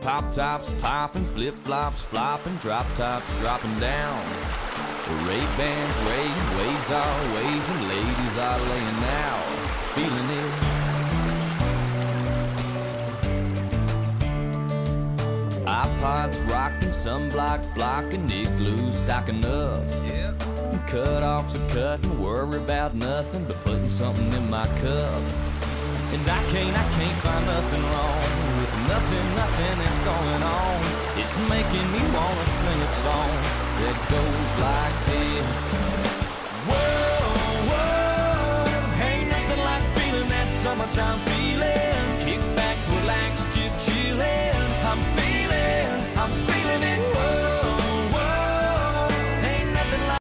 Pop tops popping, flip flops flopping, drop tops dropping down. The Ray Bans raving, waves are waving, ladies are laying out, feeling it. iPods rocking, sunblock blocking, igloos stocking up. Yeah. Cut offs are cutting, worry about nothing but putting something in my cup. And I can't, I can't find nothing wrong nothing, nothing that's going on. It's making me wanna sing a song that goes like this. Whoa, whoa, ain't nothing like feeling that summertime feeling.